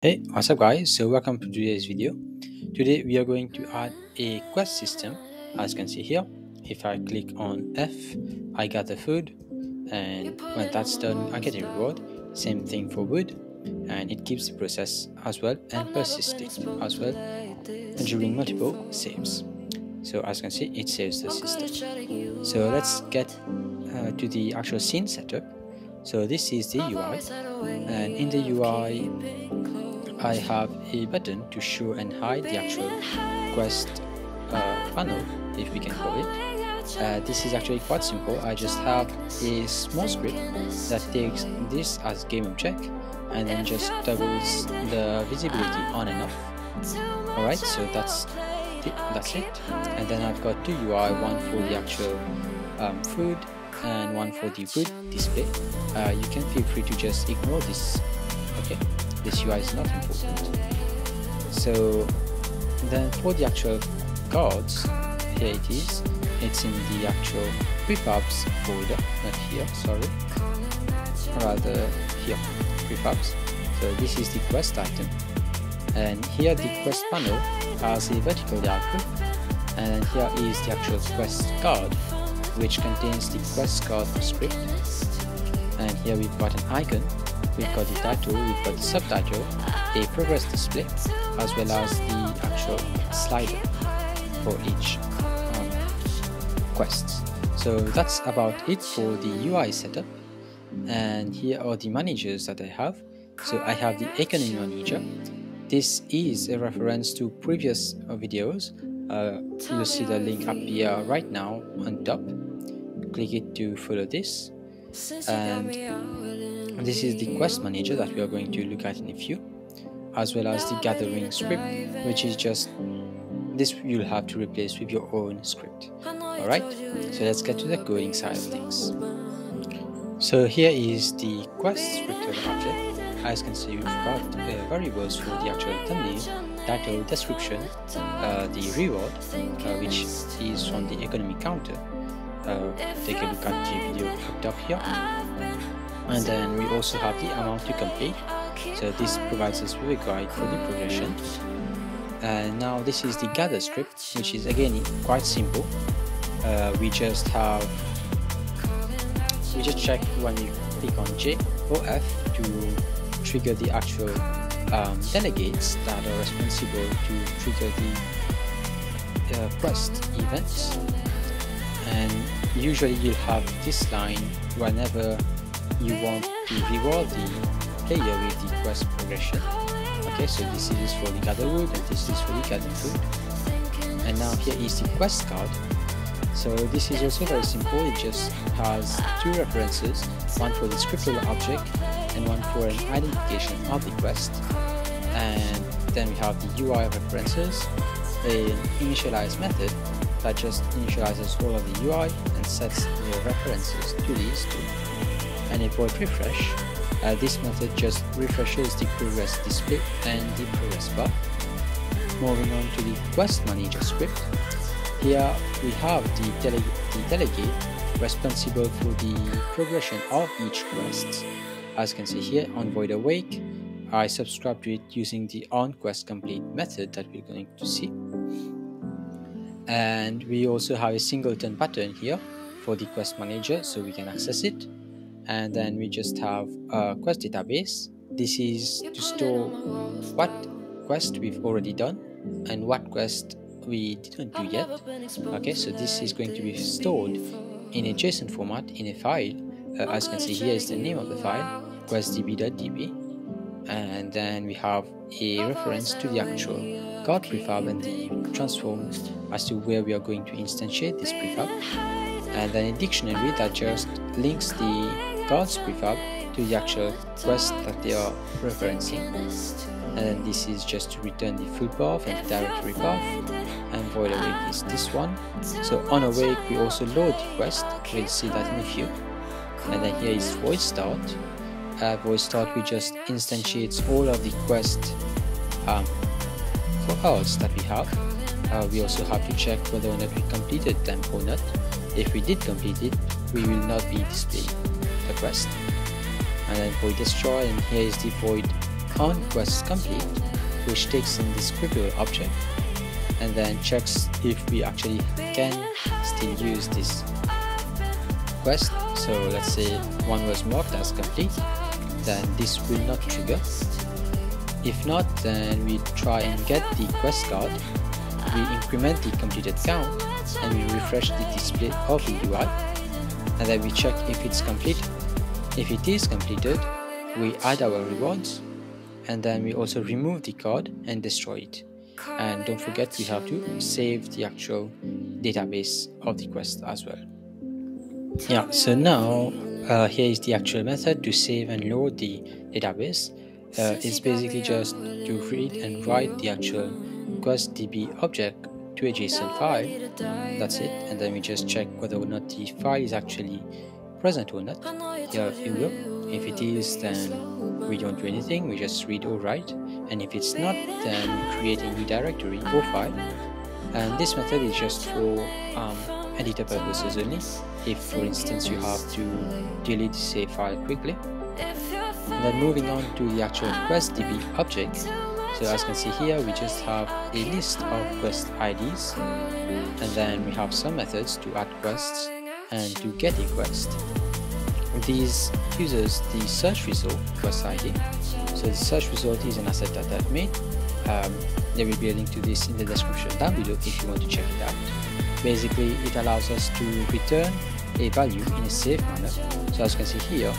Hey, what's up guys? So welcome to today's video. Today we are going to add a quest system as you can see here. If I click on F, I get the food and when that's done I get a reward. Same thing for wood and it keeps the process as well and persisting as well during multiple saves. So as you can see it saves the system. So let's get uh, to the actual scene setup. So this is the UI and in the UI I have a button to show and hide the actual quest uh, panel, if we can call it. Uh, this is actually quite simple. I just have a small script that takes this as game object and then just toggles the visibility on and off. Alright, so that's it, that's it. And then I've got two UI, one for the actual um, food and one for the food display. Uh, you can feel free to just ignore this. Okay this UI is not important. So then for the actual cards, here it is. It's in the actual prefabs folder, not here, sorry. Rather here, prefabs. So this is the quest item. And here the quest panel has a vertical output. And here is the actual quest card, which contains the quest card script. And here we've got an icon we've got the title, we've got the subtitle, a progress display, as well as the actual slider for each um, quest. So that's about it for the UI setup. And here are the managers that I have. So I have the economy manager. This is a reference to previous videos. Uh, you'll see the link up here right now on top. Click it to follow this. And this is the quest manager that we are going to look at in a few, as well as the gathering script, which is just this you'll have to replace with your own script. Alright, so let's get to the coding side of things. So here is the quest script object. As you can see, we've got variables for the actual thumbnail, title, description, uh, the reward, uh, which is from the economy counter. Uh, take a look at the video up top here and then we also have the amount to complete so this provides us with a guide for the progression. And now this is the gather script which is again quite simple. Uh, we just have we just check when you click on J or F to trigger the actual um, delegates that are responsible to trigger the uh, events. And usually you'll have this line whenever you want to reward the player with the quest progression. Okay, so this is for the gather wood and this is for the gather food. And now here is the quest card. So this is also very simple, it just has two references, one for the scriptable object and one for an identification of the quest. And then we have the UI references, an initialize method that just initializes all of the UI and sets the references to these two and avoid refresh. Uh, this method just refreshes the progress display and the progress bar. Moving on to the quest manager script. Here we have the, dele the delegate responsible for the progression of each quest. As you can see here on Void Awake, I subscribe to it using the on quest complete method that we're going to see. And we also have a singleton pattern here for the quest manager so we can access it and then we just have a quest database. This is to store what quest we've already done and what quest we didn't do yet. okay so this is going to be stored in a json format in a file. Uh, as you can see here is the name of the file questdb.db and then we have a reference to the actual card prefab and the transform as to where we are going to instantiate this prefab and then a dictionary that just links the cards prefab to the actual quest that they are referencing. And this is just to return the full path and the directory path and void awake is this one. So on awake we also load the quest. We'll see that in a few. And then here is void start. Uh, void start we just instantiates all of the quest um, for hours that we have uh, we also have to check whether or not we completed them or not. If we did complete it we will not be displaying the quest. And then void destroy and here is the void on quest complete which takes in the scriptable object and then checks if we actually can still use this quest. So let's say one was marked as complete then this will not trigger. If not then we try and get the quest card we increment the completed count and we refresh the display of the UI and then we check if it's complete. If it is completed we add our rewards. And then we also remove the card and destroy it. And don't forget we have to save the actual database of the quest as well. Yeah so now uh, here is the actual method to save and load the database. Uh, it's basically just to read and write the actual quest db object to a json file. That's it. And then we just check whether or not the file is actually present or not. Here you go if it is then we don't do anything. We just read or write. And if it's not then we create a new directory or file. And this method is just for um, editor purposes only. If for instance you have to delete say file quickly. And then moving on to the actual quest db object so as you can see here we just have a list of quest IDs and then we have some methods to add quests and to get a quest. These uses the search result quest ID so the search result is an asset that I've made. Um, there will be a link to this in the description down below if you want to check it out. Basically it allows us to return a value in a safe manner. So as you can see here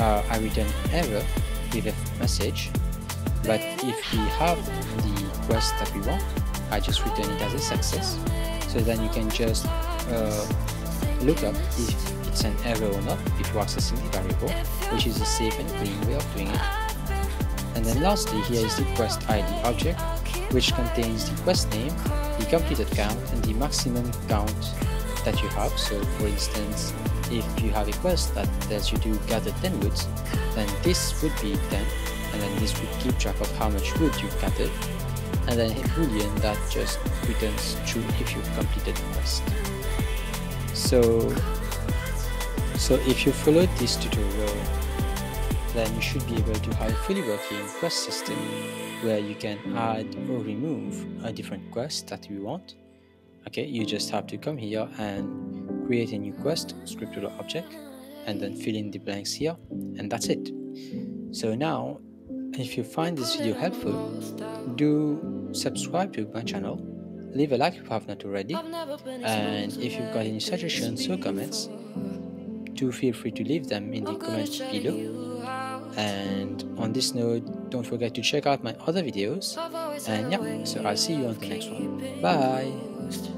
uh, I return error with a message but if we have the quest that we want I just return it as a success. So then you can just uh, look up if it's an error or not before accessing the variable which is a safe and clean way of doing it. And then lastly here is the quest ID object which contains the quest name, the completed count and the maximum count that you have. So for instance if you have a quest that tells you to gather 10 woods then this would be 10 and then this would keep track of how much wood you've gathered and then a boolean that just returns true if you've completed the quest. So so if you followed this tutorial then you should be able to have a fully working quest system where you can add or remove a different quest that you want. Okay you just have to come here and create a new quest scriptable object and then fill in the blanks here and that's it. So now if you find this video helpful, do subscribe to my channel, leave a like if you have not already, and if you've got any suggestions or comments, do feel free to leave them in the comments below. And on this note, don't forget to check out my other videos. And yeah, so I'll see you on the next one. Bye!